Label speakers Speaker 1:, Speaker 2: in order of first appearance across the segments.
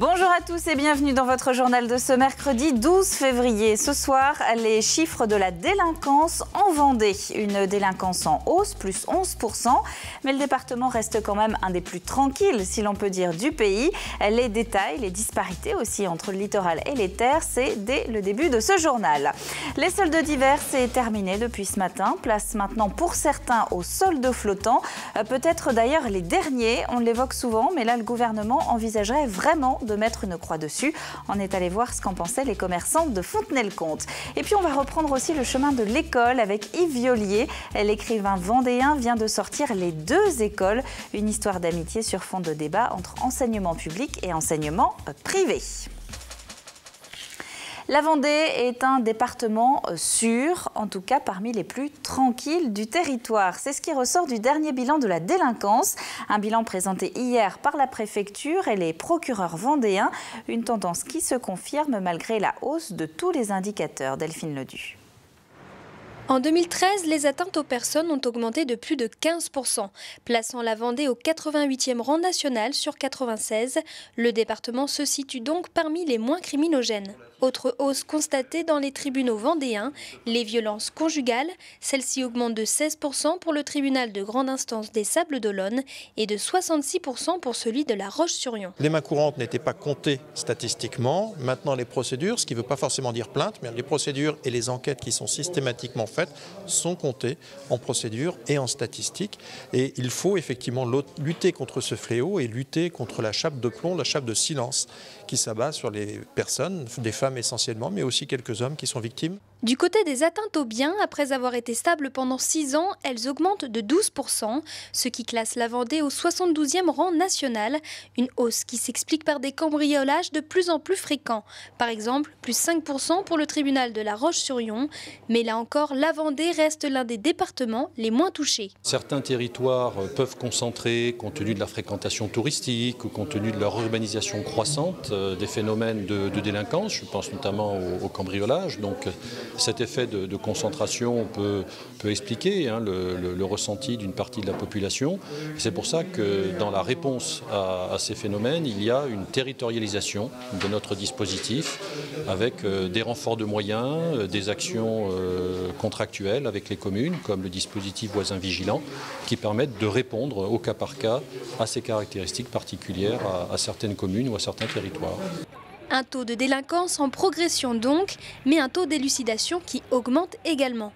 Speaker 1: Bonjour à tous et bienvenue dans votre journal de ce mercredi 12 février. Ce soir, les chiffres de la délinquance en Vendée. Une délinquance en hausse, plus 11%, mais le département reste quand même un des plus tranquilles, si l'on peut dire, du pays. Les détails, les disparités aussi entre le littoral et les terres, c'est dès le début de ce journal. Les soldes d'hiver, c'est terminé depuis ce matin. Place maintenant pour certains aux soldes flottants. Peut-être d'ailleurs les derniers, on l'évoque souvent, mais là le gouvernement envisagerait vraiment de mettre une croix dessus. On est allé voir ce qu'en pensaient les commerçants de Fontenay-le-Comte. Et puis on va reprendre aussi le chemin de l'école avec Yves Violier. L'écrivain vendéen vient de sortir Les deux écoles, une histoire d'amitié sur fond de débat entre enseignement public et enseignement privé. La Vendée est un département euh, sûr, en tout cas parmi les plus tranquilles du territoire. C'est ce qui ressort du dernier bilan de la délinquance, un bilan présenté hier par la préfecture et les procureurs vendéens, une tendance qui se confirme malgré la hausse de tous les indicateurs. Delphine Ledu.
Speaker 2: En 2013, les atteintes aux personnes ont augmenté de plus de 15%, plaçant la Vendée au 88e rang national sur 96. Le département se situe donc parmi les moins criminogènes. Autre hausse constatée dans les tribunaux vendéens, les violences conjugales. Celles-ci augmentent de 16% pour le tribunal de grande instance des Sables d'Olonne et de 66% pour celui de la Roche-sur-Yon.
Speaker 3: Les mains courantes n'étaient pas comptées statistiquement. Maintenant, les procédures, ce qui ne veut pas forcément dire plainte, mais les procédures et les enquêtes qui sont systématiquement faites sont comptées en procédures et en statistiques. Et il faut effectivement lutter contre ce fléau et lutter contre la chape de plomb, la chape de silence qui s'abat sur les personnes, des femmes essentiellement, mais aussi quelques hommes qui sont victimes.
Speaker 2: Du côté des atteintes aux biens, après avoir été stables pendant 6 ans, elles augmentent de 12%, ce qui classe la Vendée au 72e rang national, une hausse qui s'explique par des cambriolages de plus en plus fréquents. Par exemple, plus 5% pour le tribunal de la Roche-sur-Yon, mais là encore, la Vendée reste l'un des départements les moins touchés.
Speaker 4: Certains territoires peuvent concentrer, compte tenu de la fréquentation touristique ou compte tenu de leur urbanisation croissante, euh, des phénomènes de, délinquance, je pense notamment au, cambriolage. Cet effet de, concentration peut, expliquer hein, le, ressenti d'une partie de la population. C'est pour ça que dans la réponse à, ces phénomènes, il y a une territorialisation de notre dispositif avec euh, des renforts de moyens, euh, des actions contractuelles avec les communes, comme le dispositif voisin vigilant, qui permettent de répondre au cas par cas à ces caractéristiques particulières à certaines communes ou à certains territoires.
Speaker 2: Un taux de délinquance en progression donc, mais un taux d'élucidation qui augmente également.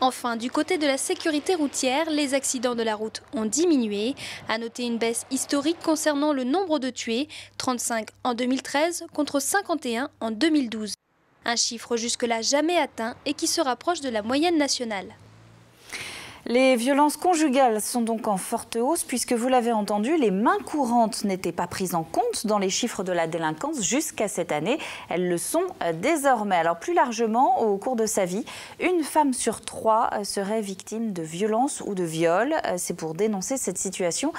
Speaker 2: Enfin, du côté de la sécurité routière, les accidents de la route ont diminué. À noter une baisse historique concernant le nombre de tués, 35 en 2013 contre 51 en 2012. Un chiffre jusque-là jamais atteint et qui se rapproche de la moyenne nationale.
Speaker 1: Les violences conjugales sont donc en forte hausse puisque vous l'avez entendu, les mains courantes n'étaient pas prises en compte dans les chiffres de la délinquance jusqu'à cette année. Elles le sont euh, désormais. Alors plus largement, au cours de sa vie, une femme sur trois euh, serait victime de violences ou de viols. Euh, c'est pour dénoncer cette situation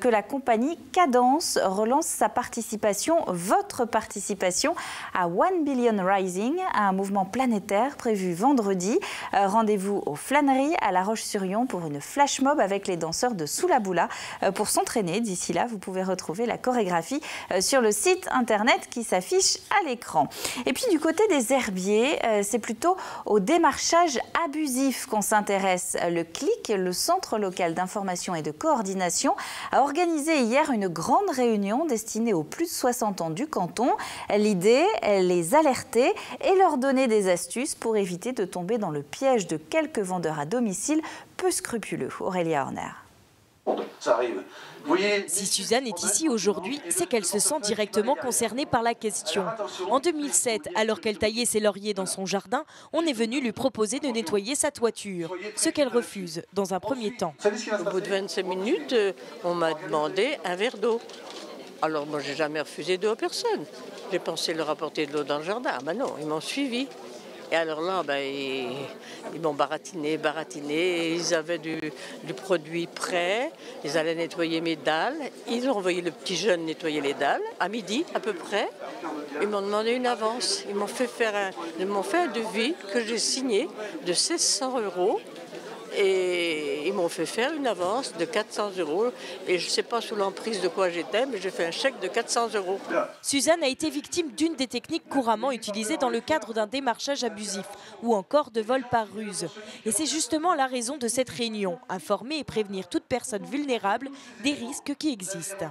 Speaker 1: que la compagnie Cadence relance sa participation, votre participation à One Billion Rising, un mouvement planétaire prévu vendredi. Rendez-vous aux flâneries à La Roche-sur-Yon pour une flash mob avec les danseurs de Soulaboula euh, pour s'entraîner. D'ici là, vous pouvez retrouver la chorégraphie euh, sur le site internet qui s'affiche à l'écran. Et puis du côté des herbiers, euh, c'est plutôt au démarchage abusif qu'on s'intéresse. Le CLIC, le Centre local d'information et de coordination, a organisé hier une grande réunion destinée aux plus de 60 ans du canton. L'idée, les alerter et leur donner des astuces pour éviter de tomber dans le piège de quelques vendeurs à domicile peu scrupuleux. Aurélia Horner.
Speaker 5: Ça arrive.
Speaker 6: si Suzanne est ici aujourd'hui, c'est qu'elle se sent directement concernée par la question. En 2007, alors qu'elle taillait ses lauriers dans son jardin, on est venu lui proposer de nettoyer sa toiture, ce qu'elle refuse dans un premier temps.
Speaker 7: Au bout de 25 minutes, euh, on m'a demandé un verre d'eau. Alors moi, j'ai jamais refusé d'eau à personne. J'ai pensé leur apporter de l'eau dans le jardin. Ah ben non, ils m'ont suivi. Et alors là, ben, ils, m'ont baratiné, baratiné. Ils avaient du, produit prêt. Ils allaient nettoyer mes dalles. Ils ont envoyé le petit jeune nettoyer les dalles à midi à peu près. Ils m'ont demandé une avance. Ils m'ont fait faire un, ils m'ont fait un devis que j'ai signé de 1600 euros Et ils m'ont fait faire une avance de 400 euros. Et je ne sais pas sous l'emprise de quoi j'étais, mais j'ai fait un chèque de 400 euros.
Speaker 6: Suzanne a été victime d'une des techniques couramment utilisées dans le cadre d'un démarchage abusif ou encore de vol par ruse. Et c'est justement la raison de cette réunion, informer et prévenir toute personne vulnérable des risques qui existent.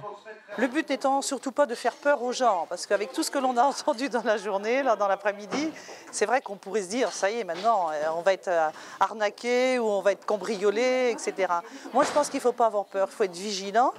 Speaker 8: Le but n'étant surtout pas de faire peur aux gens, parce qu'avec tout ce que l'on a entendu dans la journée, là, dans l'après-midi, c'est vrai qu'on pourrait se dire, ça y est, maintenant, euh, on va être euh, arnaqué ou on va être cambriolé, etc. Moi, je pense qu'il ne faut pas avoir peur, il faut être vigilant.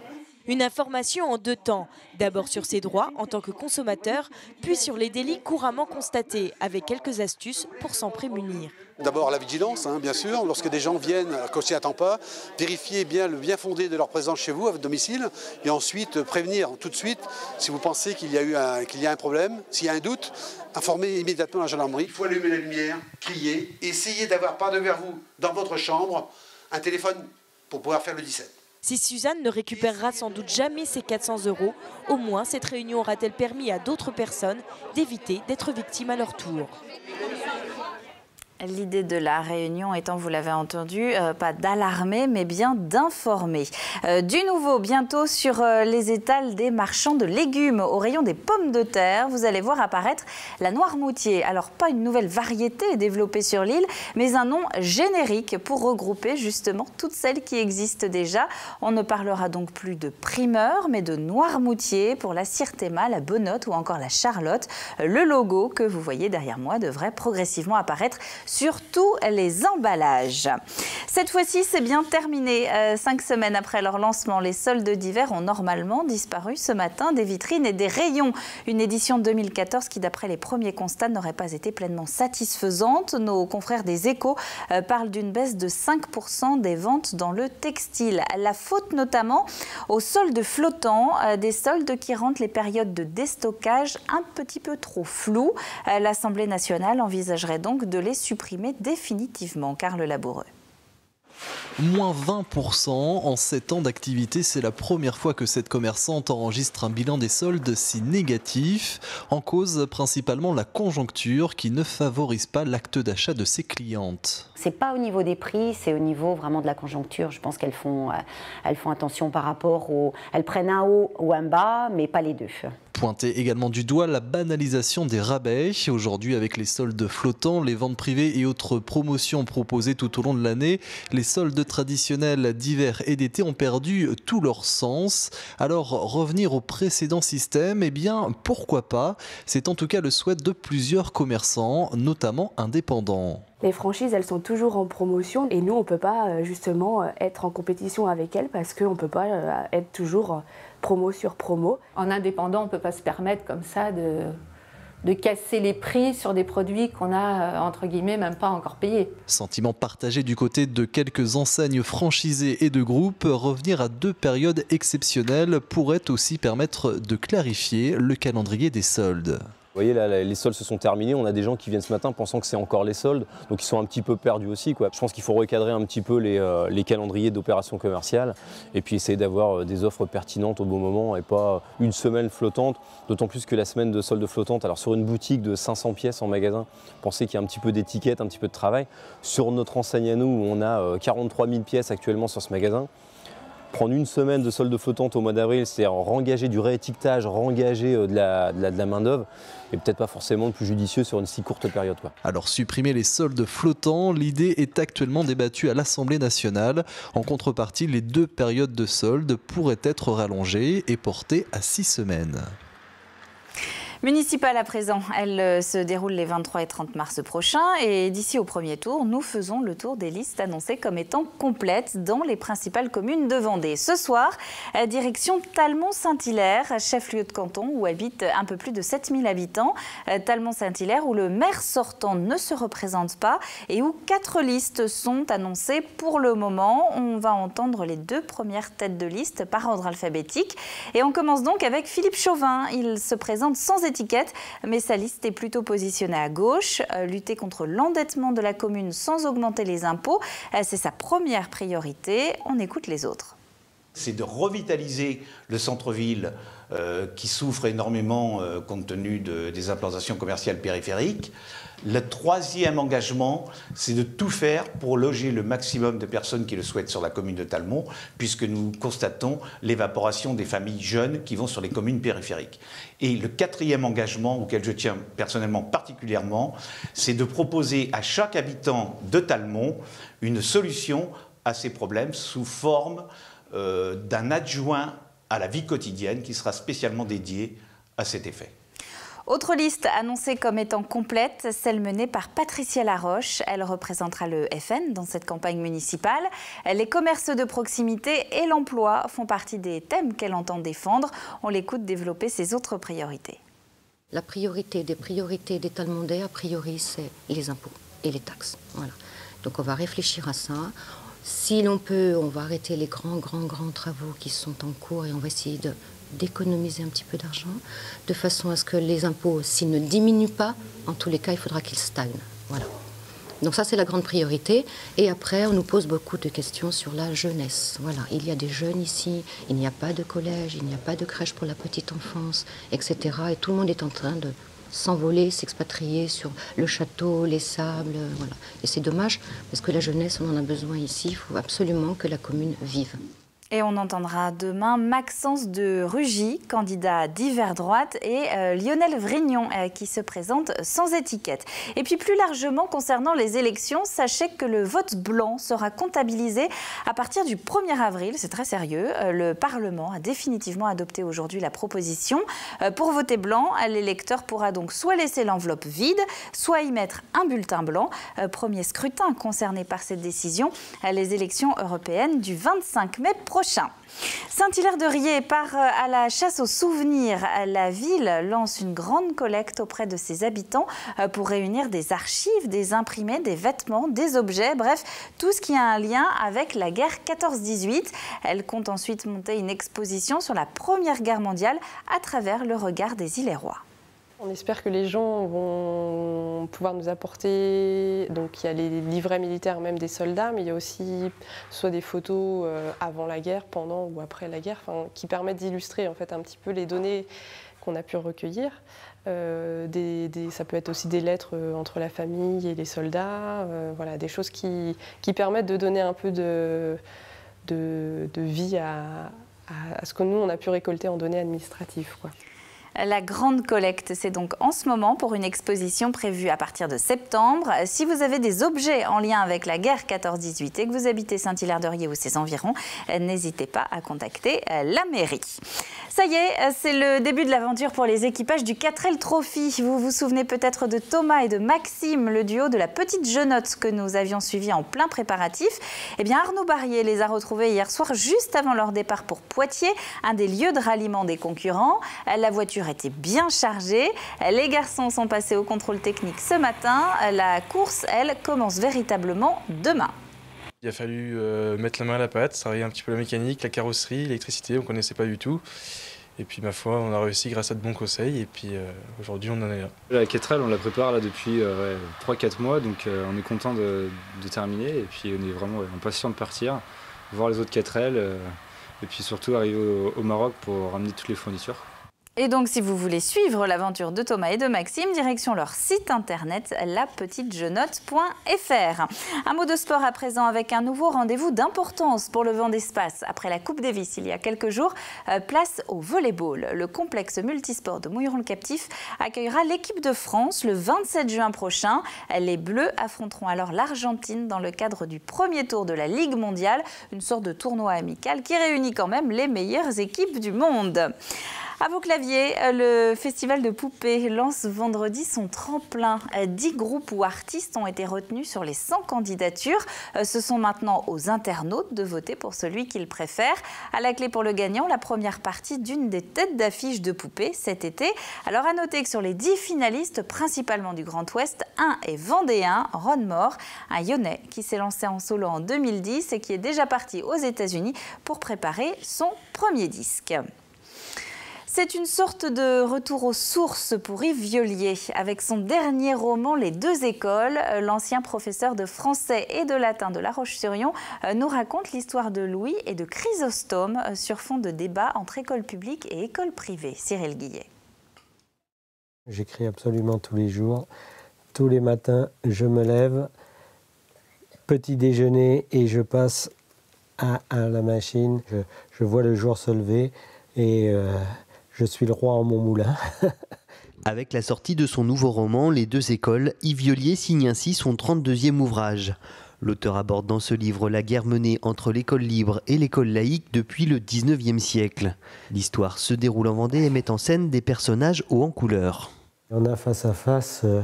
Speaker 6: Une information en deux temps. D'abord sur ses droits en tant que consommateur, puis sur les délits couramment constatés, avec quelques astuces pour s'en prémunir.
Speaker 9: D'abord la vigilance, hein, bien sûr, lorsque des gens viennent, quand s'y attend pas, vérifier bien le bien fondé de leur présence chez vous, à votre domicile, et ensuite prévenir tout de suite si vous pensez qu'il y a eu un, qu'il y a un problème, s'il y a un doute, informer immédiatement la gendarmerie. Il faut allumer la lumière, crier, essayer d'avoir par devers vous, dans votre chambre, un téléphone pour pouvoir faire le 17.
Speaker 6: Si Suzanne ne récupérera sans doute jamais ses 400 euros, au moins cette réunion aura-t-elle permis à d'autres personnes d'éviter d'être victimes à leur tour.
Speaker 1: L'idée de la réunion étant, vous l'avez entendu, euh, pas d'alarmer, mais bien d'informer. Euh, du nouveau, bientôt sur euh, les étals des marchands de légumes, au rayon des pommes de terre, vous allez voir apparaître la noirmoutier. Alors, pas une nouvelle variété développée sur l'île, mais un nom générique pour regrouper justement toutes celles qui existent déjà. On ne parlera donc plus de primeur, mais de noirmoutier pour la Sirtema, la Benotte ou encore la Charlotte. Le logo que vous voyez derrière moi devrait progressivement apparaître sur tous les emballages. Cette fois-ci, c'est bien terminé. Euh, cinq semaines après leur lancement, les soldes d'hiver ont normalement disparu ce matin des vitrines et des rayons. Une édition 2014 qui, d'après les premiers constats, n'aurait pas été pleinement satisfaisante. Nos confrères des échos euh, parlent d'une baisse de 5% des ventes dans le textile. La faute notamment aux soldes flottants, euh, des soldes qui rendent les périodes de déstockage un petit peu trop floues. L'Assemblée nationale envisagerait donc de les supprimer définitivement. Carl Laboureux.
Speaker 10: Moins 20% en 7 ans d'activité, c'est la première fois que cette commerçante enregistre un bilan des soldes si négatif, en cause principalement la conjoncture qui ne favorise pas l'acte d'achat de ses clientes.
Speaker 11: C'est pas au niveau des prix, c'est au niveau vraiment de la conjoncture. Je pense qu'elles font, euh, elles font attention par rapport au, elles prennent un haut ou un bas, mais pas les deux.
Speaker 10: Pointer également du doigt la banalisation des rabais. Aujourd'hui, avec les soldes flottants, les ventes privées et autres promotions proposées tout au long de l'année, les soldes traditionnels d'hiver et d'été ont perdu tout leur sens. Alors, revenir au précédent système, eh bien, pourquoi pas? C'est en tout cas le souhait de plusieurs commerçants, notamment indépendants.
Speaker 12: Les franchises, elles sont toujours en promotion et nous, on ne peut pas euh, justement euh, être en compétition avec elles parce qu'on ne peut pas euh, être toujours promo sur promo.
Speaker 13: En indépendant, on ne peut pas se permettre comme ça de, de casser les prix sur des produits qu'on a, entre guillemets, même pas encore payés.
Speaker 10: Sentiment partagé du côté de quelques enseignes franchisées et de groupes, revenir à deux périodes exceptionnelles pourrait aussi permettre de clarifier le calendrier des soldes.
Speaker 14: Vous voyez, là, les soldes se sont terminés. On a des gens qui viennent ce matin pensant que c'est encore les soldes, donc ils sont un petit peu perdus aussi. Quoi. Je pense qu'il faut recadrer un petit peu les, euh, calendriers d'opérations commerciales et puis essayer d'avoir euh, des offres pertinentes au bon moment et pas une semaine flottante. D'autant plus que la semaine de soldes flottante, alors sur une boutique de 500 pièces en magasin, pensez qu'il y a un petit peu d'étiquette, un petit peu de travail. Sur notre enseigne à nous, on a 43 euh, 000 pièces actuellement sur ce magasin prendre une semaine de solde flottante au mois d'avril, c'est-à-dire rengager du réétiquetage, rengager de la, de la main-d'œuvre, et peut-être pas forcément le plus judicieux sur une si courte période.
Speaker 10: Alors supprimer les soldes flottants, l'idée est actuellement débattue à l'Assemblée nationale. En contrepartie, les deux périodes de soldes pourraient être rallongées et portées à six semaines.
Speaker 1: Municipale à présent, elle euh, se déroule les 23 et 30 mars prochains et d'ici au premier tour, nous faisons le tour des listes annoncées comme étant complètes dans les principales communes de Vendée. Ce soir, direction Talmont-Saint-Hilaire, chef-lieu de canton où habitent un peu plus de 7000 habitants. Euh, Talmont-Saint-Hilaire où le maire sortant ne se représente pas et où quatre listes sont annoncées pour le moment. On va entendre les deux premières têtes de liste par ordre alphabétique et on commence donc avec Philippe Chauvin. Il se présente sans mais sa liste est plutôt positionnée à gauche. Euh, lutter contre l'endettement de la commune sans augmenter les impôts, euh, c'est sa première priorité. On écoute les autres.
Speaker 15: C'est de revitaliser le centre-ville euh, qui souffre énormément compte tenu des implantations commerciales périphériques. Le troisième engagement, c'est de tout faire pour loger le maximum de personnes qui le souhaitent sur la commune de Talmont, puisque nous constatons l'évaporation des familles jeunes qui vont sur les communes périphériques. Et le quatrième engagement, auquel je tiens personnellement particulièrement, c'est de proposer à chaque habitant de Talmont une solution à ces problèmes sous forme euh, d'un adjoint à la vie quotidienne qui sera spécialement dédié à cet effet.
Speaker 1: Autre liste annoncée comme étant complète, celle menée par Patricia Laroche. Elle représentera le FN dans cette campagne municipale. Les commerces de proximité et l'emploi font partie des thèmes qu'elle entend défendre. On l'écoute développer ses autres priorités.
Speaker 16: La priorité des priorités des Talmondais, a priori, c'est les impôts et les taxes. Voilà. Donc on va réfléchir à ça. Si l'on peut, on va arrêter les grands, grands, grands travaux qui sont en cours et on va essayer d'économiser un petit peu d'argent, de façon à ce que les impôts, s'ils ne diminuent pas, en tous les cas, il faudra qu'ils stagnent. Voilà. Donc ça, c'est la grande priorité. Et après, on nous pose beaucoup de questions sur la jeunesse. Voilà, il y a des jeunes ici, il n'y a pas de collège, il n'y a pas de crèche pour la petite enfance, etc. Et tout le monde est en train de s'envoler, s'expatrier sur le château, les sables, voilà. Et c'est dommage, parce que la jeunesse, on en a besoin ici. Il faut absolument que la commune vive.
Speaker 1: Et on entendra demain Maxence de Rugy, candidat d'hiver droite, et euh, Lionel Vrignon, euh, qui se présente sans étiquette. Et puis plus largement, concernant les élections, sachez que le vote blanc sera comptabilisé à partir du 1er avril. C'est très sérieux. Euh, le Parlement a définitivement adopté aujourd'hui la proposition. pour voter blanc, l'électeur pourra donc soit laisser l'enveloppe vide, soit y mettre un bulletin blanc. premier scrutin concerné par cette décision, les élections européennes du 25 mai prochain Saint-Hilaire-de-Riez part euh, à la chasse aux souvenirs. La ville lance une grande collecte auprès de ses habitants euh, pour réunir des archives, des imprimés, des vêtements, des objets, bref, tout ce qui a un lien avec la guerre 14-18. Elle compte ensuite monter une exposition sur la Première Guerre mondiale à travers le regard des Ilérois.
Speaker 17: On espère que les gens vont pouvoir nous apporter, donc il y a les livrets militaires même des soldats, mais il y a aussi soit des photos euh, avant la guerre, pendant ou après la guerre, qui permettent d'illustrer en fait un petit peu les données qu'on a pu recueillir. Euh, ça peut être aussi des lettres euh, entre la famille et les soldats, voilà, des choses qui, permettent de donner un peu de, vie à, ce que nous, on a pu récolter en données administratives.
Speaker 1: La grande collecte, c'est donc en ce moment pour une exposition prévue à partir de septembre. Si vous avez des objets en lien avec la guerre 14-18 et que vous habitez Saint-Hilaire-de-Riez ou ses environs, n'hésitez pas à contacter la mairie. Ça y est, c'est le début de l'aventure pour les équipages du 4L Trophy. Vous vous souvenez peut-être de Thomas et de Maxime, le duo de la petite jeunotte que nous avions suivi en plein préparatif. Eh bien, Arnaud Barrier les a retrouvés hier soir juste avant leur départ pour Poitiers, un des lieux de ralliement des concurrents. La voiture était bien chargée. Les garçons sont passés au contrôle technique ce matin. La course, elle, commence véritablement demain.
Speaker 18: Il a fallu euh, mettre la main à la pâte, travailler un petit peu la mécanique, la carrosserie, l'électricité, on ne connaissait pas du tout. Et puis ma foi, on a réussi grâce à de bons conseils et puis euh, aujourd'hui on en est là.
Speaker 19: La 4L, on la prépare là depuis euh, 3-4 mois, donc euh, on est content de, terminer et puis on est vraiment impatient de partir, voir les autres 4L et puis surtout arriver au Maroc pour ramener toutes les fournitures.
Speaker 1: Et donc, si vous voulez suivre l'aventure de Thomas et de Maxime, direction leur site internet lapetitejenotte.fr. Un mot de sport à présent avec un nouveau rendez-vous d'importance pour le vent d'espace. Après la Coupe Davis il y a quelques jours, euh, place au volleyball. Le complexe multisport de Mouilleron-le-Captif accueillera l'équipe de France le 27 juin prochain. Les Bleus affronteront alors l'Argentine dans le cadre du premier tour de la Ligue mondiale, une sorte de tournoi amical qui réunit quand même les meilleures équipes du monde. À vos claviers, le festival de poupées lance vendredi son tremplin. Dix groupes ou artistes ont été retenus sur les 100 candidatures. Ce sont maintenant aux internautes de voter pour celui qu'ils préfèrent. À la clé pour le gagnant, la première partie d'une des têtes d'affiche de poupées cet été. Alors à noter que sur les 10 finalistes, principalement du Grand Ouest, un est vendéen, Ron Moore, un Lyonnais qui s'est lancé en solo en 2010 et qui est déjà parti aux États-Unis pour préparer son premier disque. C'est une sorte de retour aux sources pour Yves Violier. Avec son dernier roman Les deux écoles, l'ancien professeur de français et de latin de La Roche-sur-Yon euh, nous raconte l'histoire de Louis et de Chrysostome euh, sur fond de débat entre école publique et école privée. Cyril Guillet.
Speaker 20: J'écris absolument tous les jours tous les matins, je me lève, petit déjeuner et je passe à, la machine. Je, vois le jour se lever et euh, je suis le roi en mon moulin.
Speaker 21: Avec la sortie de son nouveau roman, Les deux écoles, Yves Violier signe ainsi son 32e ouvrage. L'auteur aborde dans ce livre la guerre menée entre l'école libre et l'école laïque depuis le 19e siècle. L'histoire se déroule en Vendée et met en scène des personnages hauts en couleur.
Speaker 20: On a face à face euh,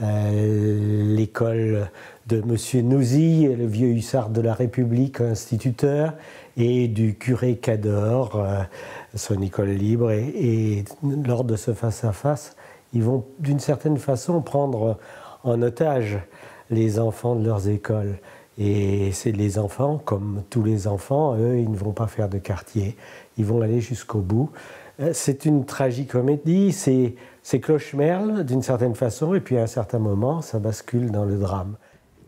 Speaker 20: euh, l'école de M. Nouzy, le vieux hussard de la République, instituteur, et du curé Cador, euh, son école libre. Et, lors de ce face-à-face, ils vont d'une certaine façon prendre en otage les enfants de leurs écoles. Et c'est les enfants, comme tous les enfants, eux, ils ne vont pas faire de quartier, ils vont aller jusqu'au bout. Euh, c'est une tragicomédie, c'est, c'est cloche-merle d'une certaine façon, et puis à un certain moment, ça bascule dans le drame.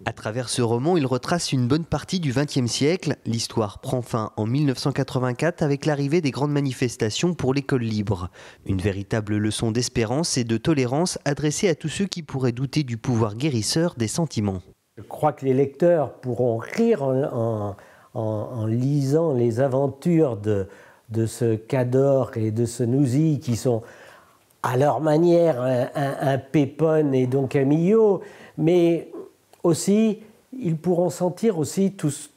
Speaker 21: À travers ce roman, il retrace une bonne partie du XXe siècle. L'histoire prend fin en 1984 avec l'arrivée des grandes manifestations pour l'école libre. Une véritable leçon d'espérance et de tolérance adressée à tous ceux qui pourraient douter du pouvoir guérisseur des sentiments.
Speaker 20: Je crois que les lecteurs pourront rire en, lisant les aventures de, de ce Cador et de ce Nouzi qui sont à leur manière un, un, et donc un Millot, mais aussi, ils pourront sentir aussi toute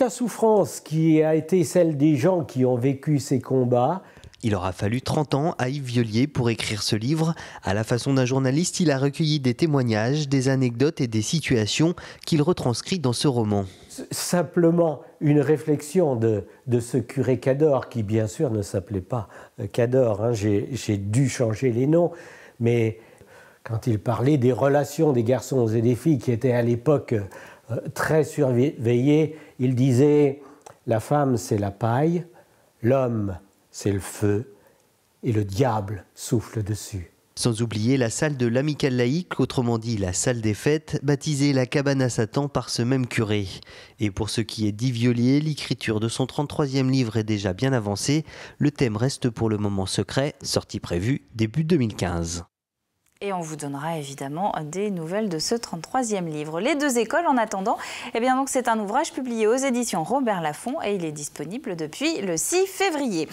Speaker 20: la souffrance qui a été celle des gens qui ont vécu ces combats.
Speaker 21: Il aura fallu 30 ans à Yves Violier pour écrire ce livre. À la façon d'un journaliste, il a recueilli des témoignages, des anecdotes et des situations qu'il retranscrit dans ce roman.
Speaker 20: Simplement une réflexion de, ce curé Cador, qui bien sûr ne s'appelait pas euh, Cador, hein. j'ai dû changer les noms, mais quand il parlait des relations des garçons et des filles qui étaient à l'époque euh, très surveillées, il disait la femme c'est la paille, l'homme c'est le feu et le diable souffle dessus.
Speaker 21: Sans oublier la salle de l'amicale laïque, autrement dit la salle des fêtes, baptisée la cabane à Satan par ce même curé. Et pour ce qui est d'Yves l'écriture de son 33e livre est déjà bien avancée. Le thème reste pour le moment secret, sortie prévue début 2015.
Speaker 1: Et on vous donnera évidemment des nouvelles de ce 33e livre. Les deux écoles, en attendant, eh bien donc c'est un ouvrage publié aux éditions Robert Laffont et il est disponible depuis le 6 février.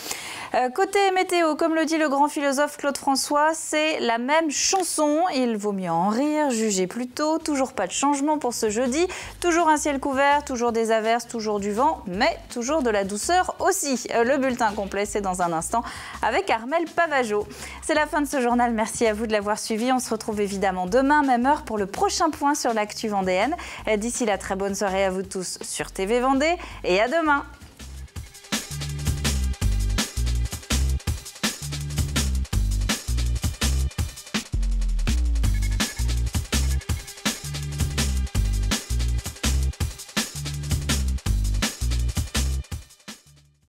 Speaker 1: Euh, côté météo, comme le dit le grand philosophe Claude François, c'est la même chanson. Il vaut mieux en rire, juger plutôt. Toujours pas de changement pour ce jeudi. Toujours un ciel couvert, toujours des averses, toujours du vent, mais toujours de la douceur aussi. Euh, le bulletin complet, c'est dans un instant avec Armel Pavageau. C'est la fin de ce journal. Merci à vous de l'avoir On se retrouve évidemment demain, même heure, pour le prochain point sur l'actu vendéenne. D'ici là, très bonne soirée à vous tous sur TV Vendée et à demain.